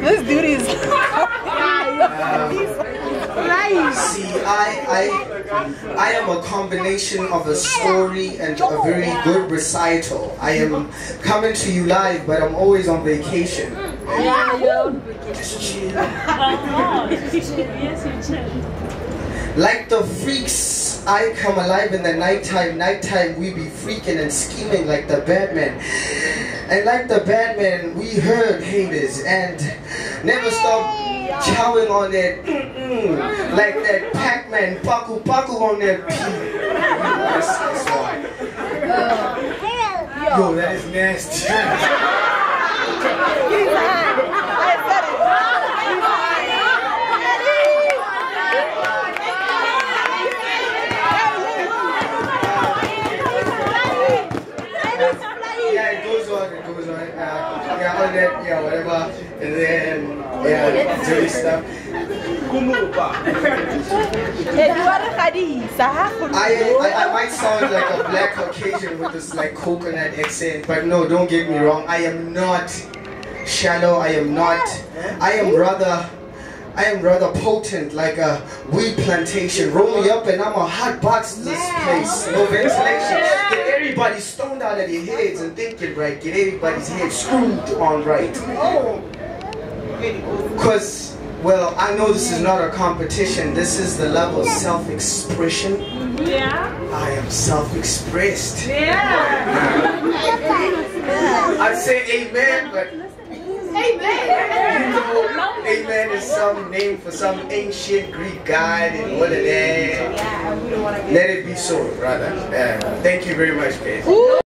This dude is. See, I, I, I am a combination of a story and a very good recital. I am coming to you live, but I'm always on vacation. Chill. Yes, you should. Like the freaks, I come alive in the nighttime. Nighttime, we be freaking and scheming like the Batman. And like the Batman, we heard haters and never stop chowing on that mm-mm, like that Pac-Man paku paku on that P. That's, that's why. Yo, that is nasty. Yeah, it goes Uh, yeah, whatever. And then, yeah, dirty stuff. I, I, I might sound like a black Caucasian with this like coconut accent, but no, don't get me wrong. I am not shallow. I am not. I am rather. I am rather potent, like a weed plantation. Roll me up and I'm a hot box in this place. No ventilation. Get everybody stoned out of their heads and thinking right. Get everybody's head screwed on right. Oh. Cause, well, I know this is not a competition. This is the level of self-expression. Yeah. I am self-expressed. Yeah. I'd say amen, but you know, amen is some name for some ancient Greek god and what of that. Let it be so, brother. Uh, thank you very much, guys.